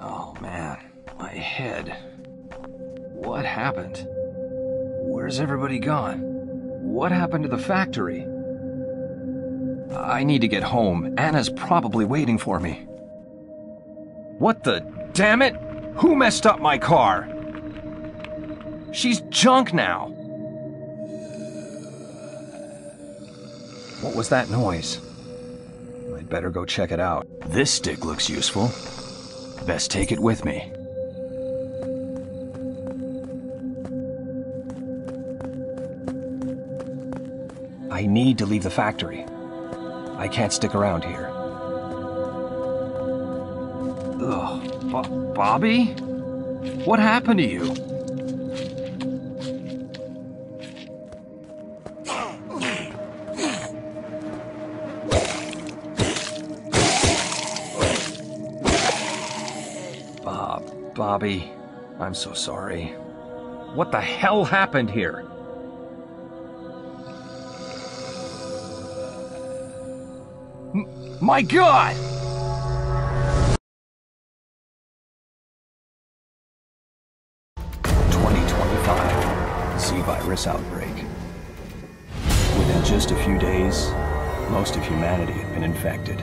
Oh man, my head. What happened? Where's everybody gone? What happened to the factory? I need to get home. Anna's probably waiting for me. What the damn it? Who messed up my car? She's junk now. What was that noise? I'd better go check it out. This stick looks useful. Best take it with me. I need to leave the factory. I can't stick around here. Ugh. Bo- Bobby? What happened to you? Bobby, I'm so sorry. What the hell happened here? M- my god! Z virus outbreak. Within just a few days, most of humanity had been infected.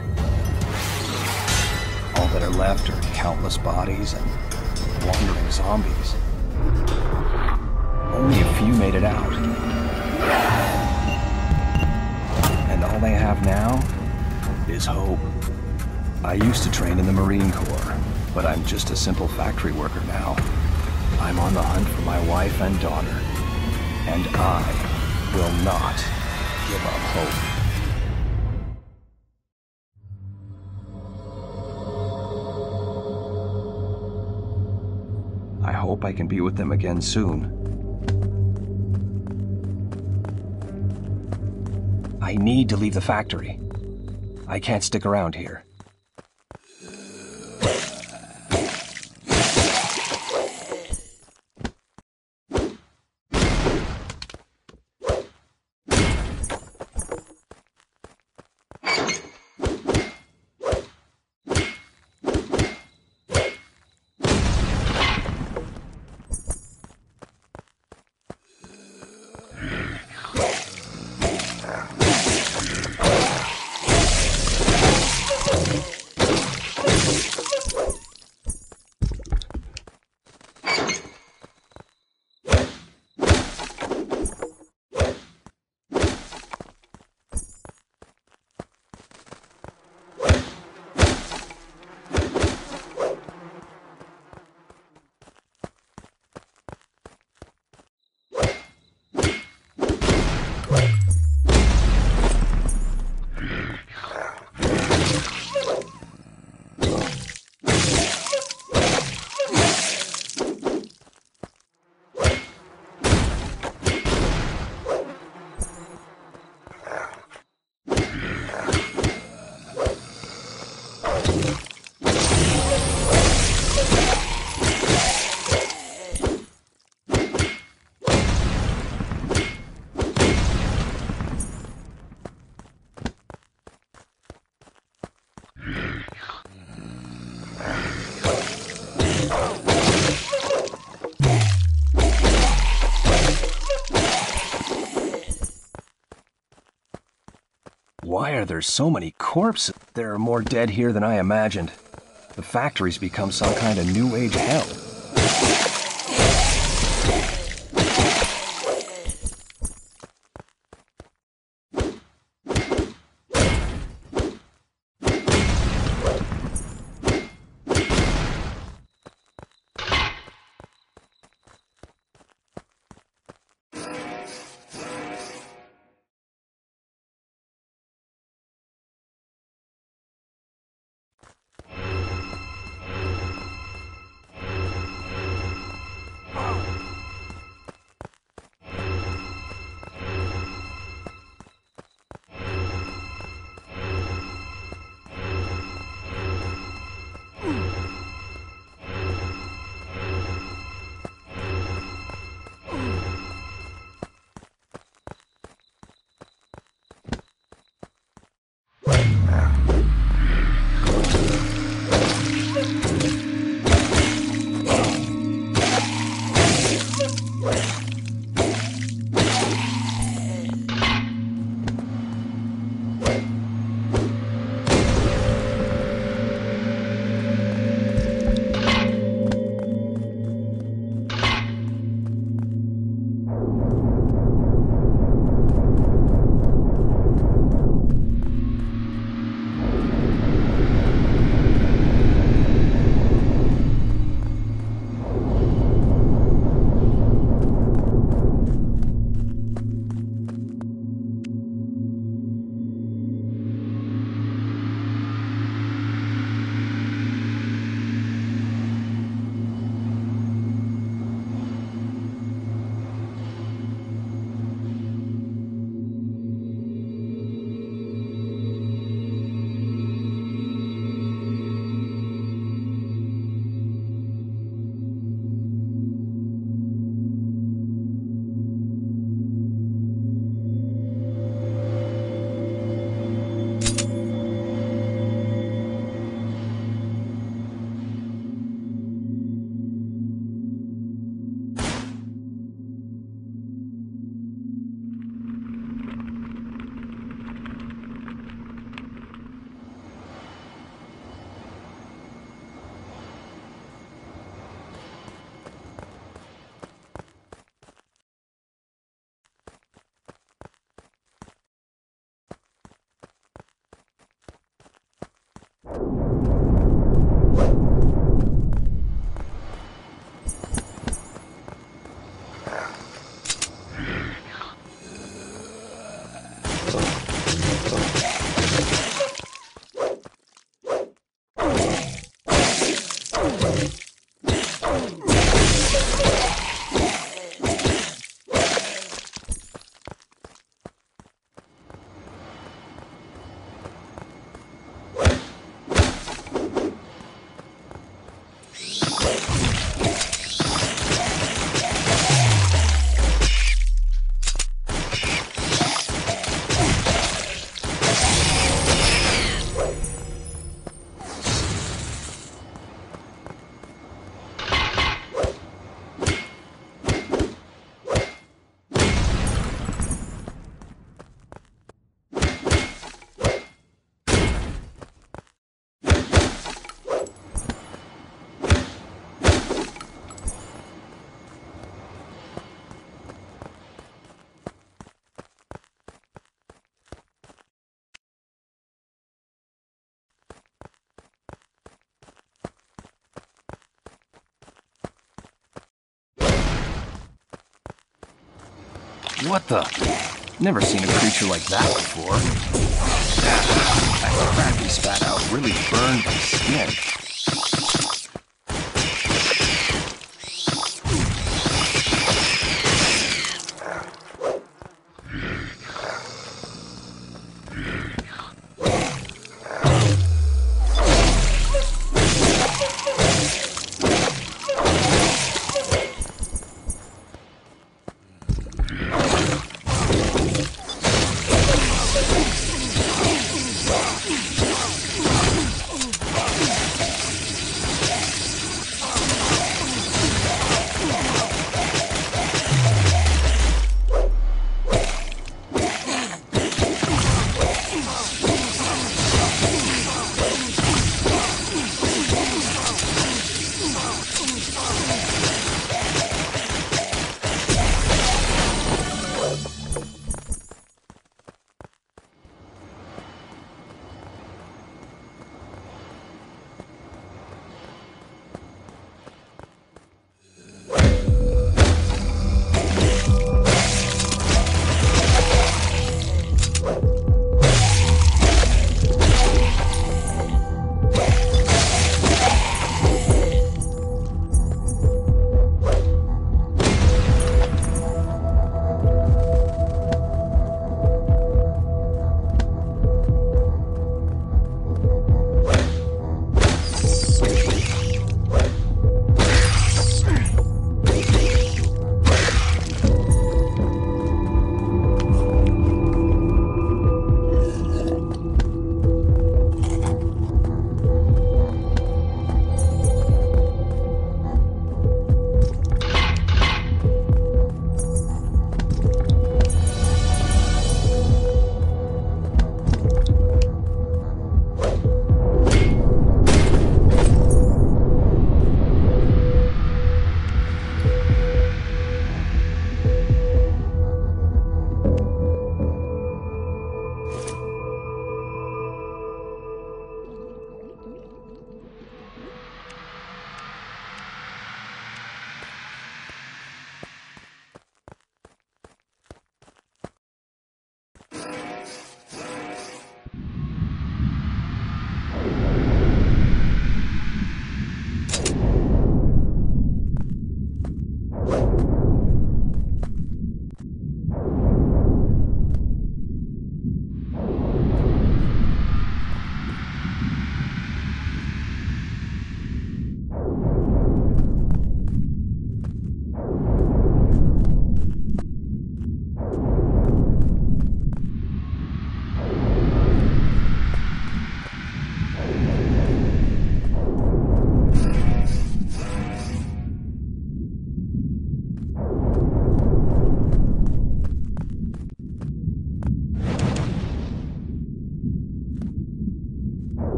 All that are left are countless bodies and wandering zombies. Only a few made it out. And all they have now is hope. I used to train in the Marine Corps, but I'm just a simple factory worker now. I'm on the hunt for my wife and daughter, and I will not give up hope. Hope I can be with them again soon. I need to leave the factory. I can't stick around here. Why are there so many corpses? There are more dead here than I imagined. The factory's become some kind of new age hell. What the? Never seen a creature like that before. That crap he spat out really burned my skin.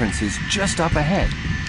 Entrance is just up ahead.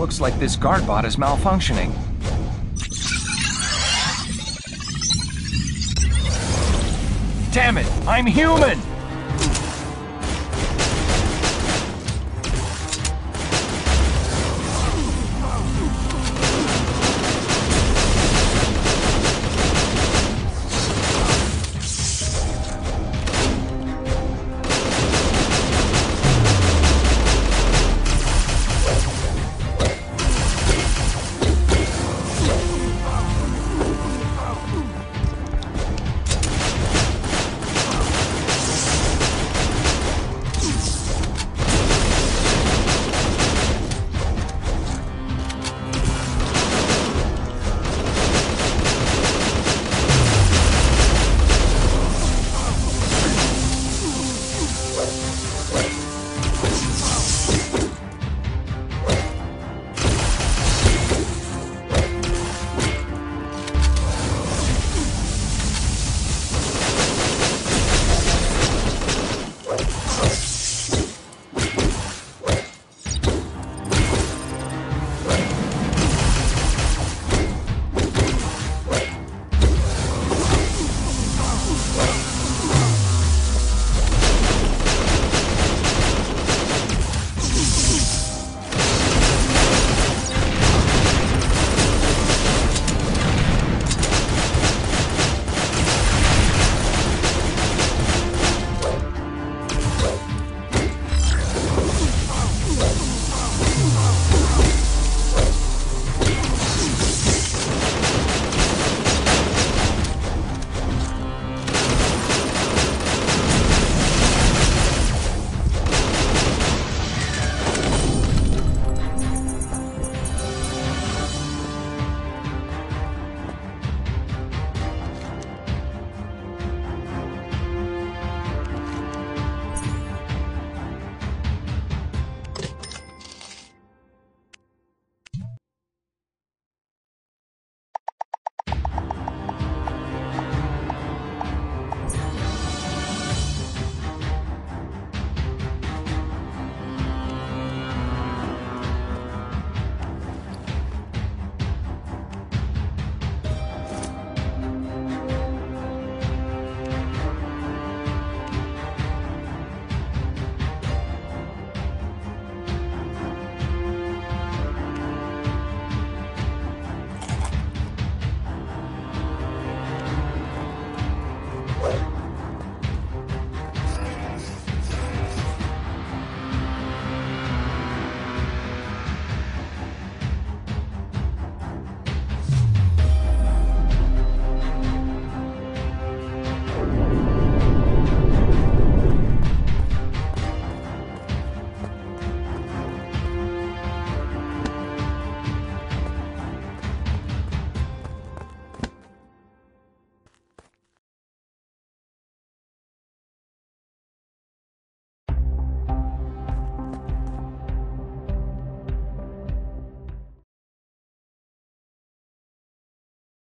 Looks like this guard bot is malfunctioning. Damn it, I'm human!